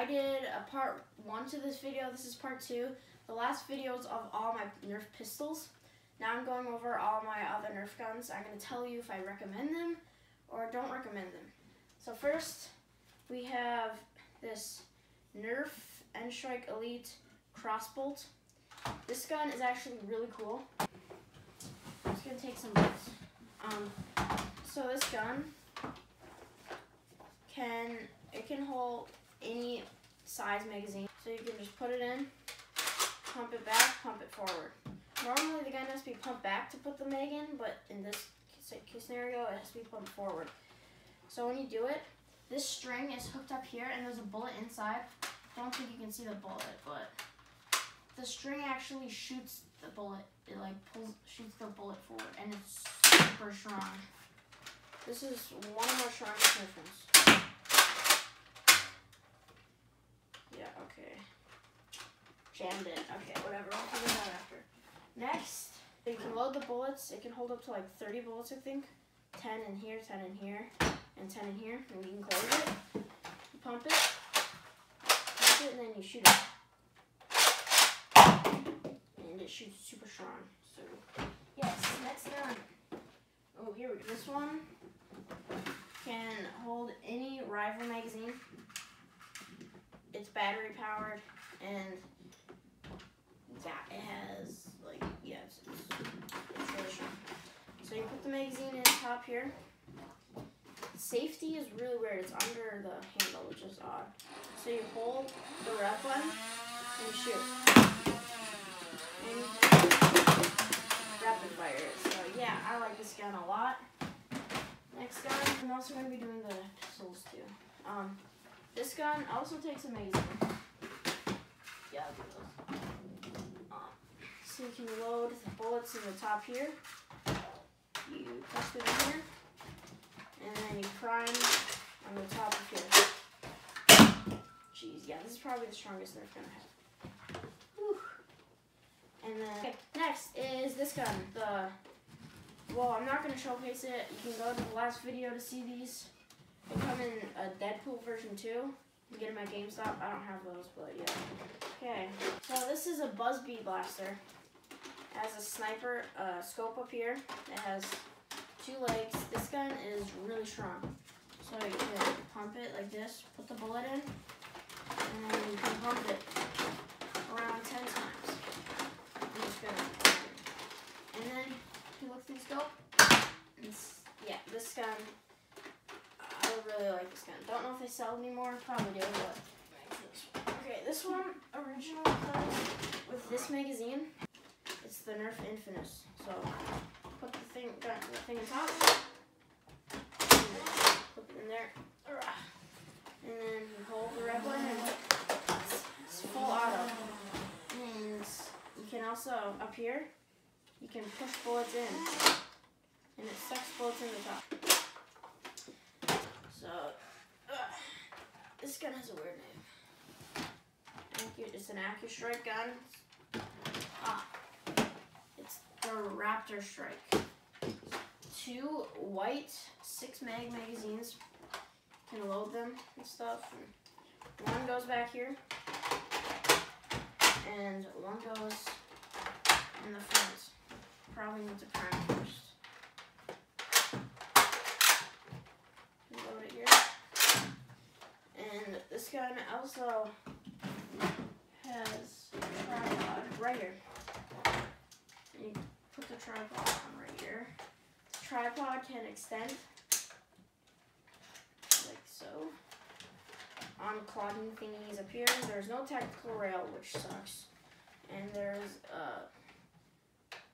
I did a part one to this video. This is part two. The last videos of all my Nerf pistols. Now I'm going over all my other Nerf guns. I'm going to tell you if I recommend them or don't recommend them. So first, we have this Nerf N-Strike Elite Crossbolt. This gun is actually really cool. I'm just going to take some bits. Um, so this gun can, it can hold any size magazine. So you can just put it in, pump it back, pump it forward. Normally the gun has to be pumped back to put the mag in, but in this case scenario it has to be pumped forward. So when you do it, this string is hooked up here and there's a bullet inside. I don't think you can see the bullet, but the string actually shoots the bullet. It like pulls, shoots the bullet forward and it's super strong. This is one of my strongest weapons. Yeah, okay. Jammed it. Okay, whatever. I'll figure that after. Next, you can load the bullets. It can hold up to like 30 bullets, I think. 10 in here, 10 in here, and 10 in here. And you can close it. You pump it. Pump it, and then you shoot it. And it shoots super strong. So, yes, next gun. Oh, here we go. This one can hold any rifle magazine. It's battery powered and yeah, it has like yeah, it's, really strong. So you put the magazine in top here. Safety is really weird. It's under the handle, which is odd. So you hold the rep button and you shoot. And rapid fire it. So yeah, I like this gun a lot. Next gun, I'm also going to be doing the pistols too. Um, this gun also takes a magazine. Yeah, I'll do those. Um, so you can load the bullets in the top here. You press it in here. And then you prime on the top of here. Jeez, yeah, this is probably the strongest they're to have. Whew. And then, okay, next is this gun, the well, I'm not to showcase it. You can go to the last video to see these. They come in a Deadpool version too. You get them at GameStop. I don't have those, but yeah. Okay, so this is a Bee blaster. It has a sniper uh, scope up here. It has two legs. This gun is really strong. So you can pump it like this, put the bullet in, and then you can pump it around 10 times. I'm just gonna, and then you look through the scope. It's, yeah, this gun, really like this gun. Don't know if they sell anymore, probably do, but okay, this one original comes with this magazine. It's the Nerf Infinus. So put the thing, gun, the thing on top, put it in there, and then you hold the red one, and it's full auto. And you can also up here you can push bullets in, and it sucks bullets in the top. So, uh, this gun has a weird name. It's an AccuStrike gun. Ah, it's the Raptor Strike. Two white six mag magazines. Can load them and stuff. One goes back here, and one goes in the front probably need to prime first. Load it here. And this gun also has a tripod right here. And you put the tripod on right here. The tripod can extend like so. On clogging thingies up here, there's no tactical rail, which sucks. And there's uh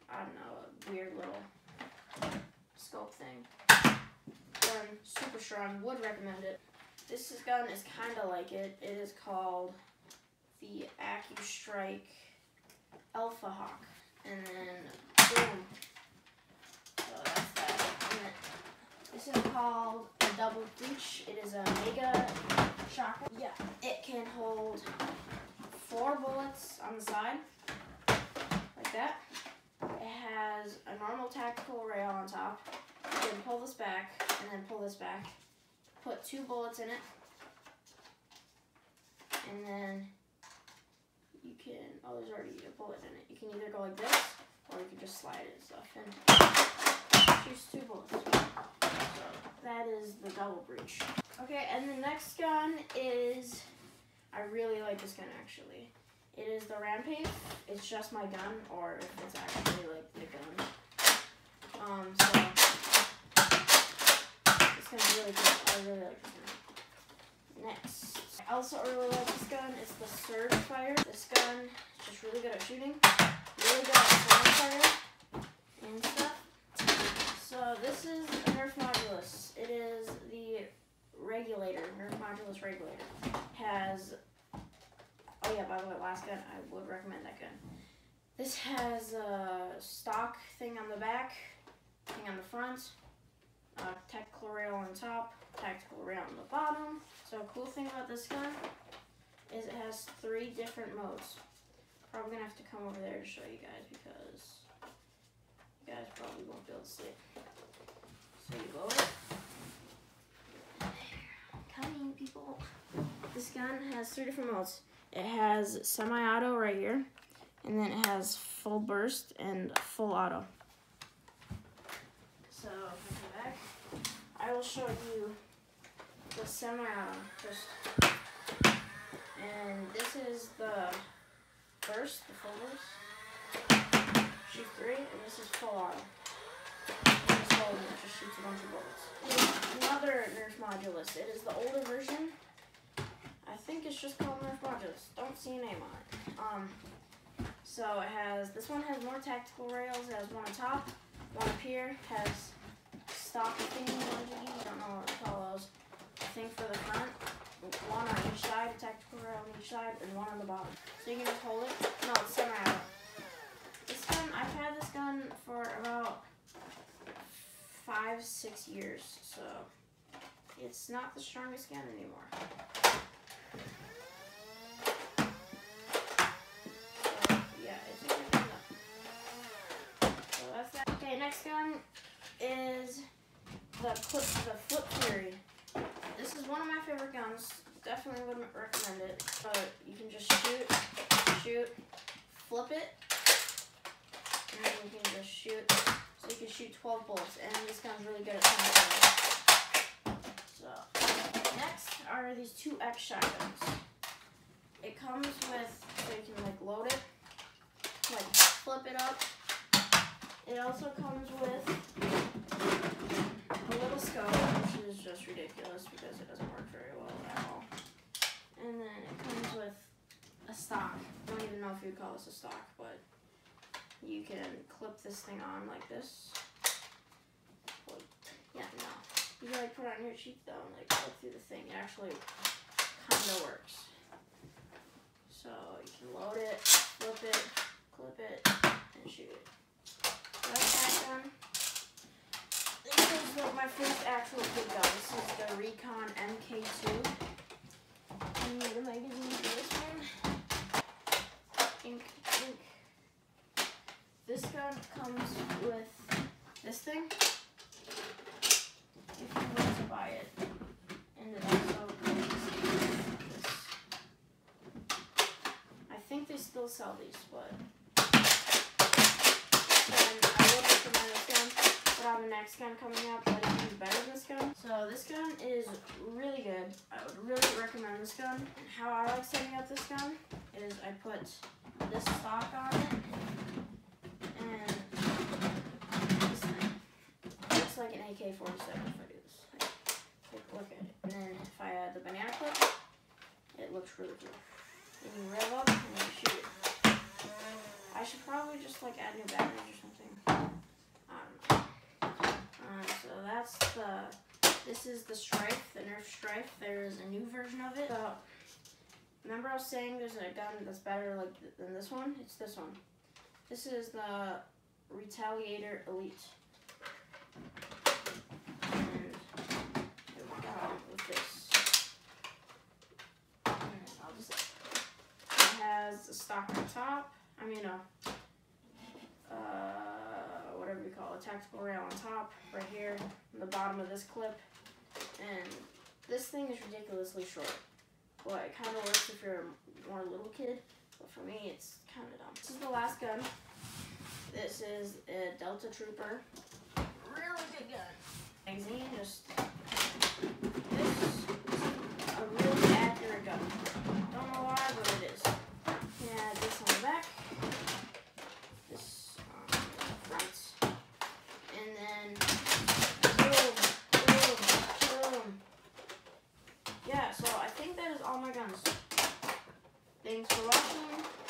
I don't know, a weird little scope thing. Gun, super strong, would recommend it. This gun is kind of like it. It is called the AccuStrike Alpha Hawk. And then, boom. So that's that. this is called a double breach. It is a mega shotgun. Yeah, it can hold four bullets on the side, like that. It has a normal tactical rail on top. You can pull this back and then pull this back. Put two bullets in it. and then you can. Oh, there's already a bullet in it. You can either go like this, or you can just slide it and stuff, and shoots two bullets. So that is the double breach. Okay, and the next gun is. I really like this gun actually. It is the Rampage. It's just my gun, or if it's actually like the gun. Um, so this gun's really cool. I really like this gun. Next, I also really like this gun. It's the Surge Fire. This gun is just really good at shooting, really good at fire and stuff. So this is a Nerf Modulus. It is the regulator, Nerf Modulus regulator. Has Oh yeah, by the way, last gun, I would recommend that gun. This has a stock thing on the back, thing on the front, uh, tactical rail on top, tactical rail on the bottom. So a cool thing about this gun is it has three different modes. Probably gonna have to come over there to show you guys because you guys probably won't be able to see it. So you go Coming people. This gun has three different modes. It has semi-auto right here, and then it has full burst and full auto. So, back, I will show you the semi-auto first. And this is the first, the full burst. Shoot three, and this is full auto. This whole just shoots a bunch of bullets. Another Nerf Modulus. It is the older version. I think it's just called Nerf Modulus. Don't see a name on it. Um, so it has, this one has more tactical rails. It has one on top, one up here, has stock thingy, I don't know what to call those. For the front, one on each side, a tactical rail on each side, and one on the bottom. So you can just hold it. No, it's semi-auto. This gun, I've had this gun for about five, six years, so it's not the strongest gun anymore. Okay, next gun is the clip, the Flip Fury. This is one of my favorite guns. Definitely would recommend it. But you can just shoot, shoot, flip it, and then you can just shoot. So you can shoot 12 bullets, and this gun's really good at time So next are these two X shotguns. It comes with so you can like load it, like flip it up, it also comes with which is just ridiculous because it doesn't work very well at all. And then it comes with a stock. I don't even know if you'd call this a stock, but you can clip this thing on like this. yeah, no. You can like put it on your cheek though and like look through the thing. It actually kind of works. So you can load it, flip it, clip it, and shoot it. Is like my first actual big gun. This is the Recon MK2. And the magazine for this one. Ink, ink. This gun comes with this thing. If you want to buy it. And it also comes with this. I think they still sell these, but have a next gun coming up that is even better than this gun. So this gun is really good. I would really recommend this gun. And how I like setting up this gun is I put this stock on it and this thing. It looks like an AK-47 if I do this. Like, like, look at it. And then if I add the banana clip, it looks really cool. And you rev up and you shoot it. I should probably just like add new batteries or something. That's the, this is the Strife, the Nerf Strife. There is a new version of it. So, remember I was saying there's a gun that's better like than this one? It's this one. This is the Retaliator Elite. And here we go with this. And I'll just, it has a stock on top. I mean, a, it, tactical rail on top, right here, on the bottom of this clip. And this thing is ridiculously short. Well, it kind of works if you're a more little kid, but for me, it's kind of dumb. This is the last gun. This is a Delta Trooper. Really good gun. Magazine, just yeah, so I think that is all my guns. Thanks for watching.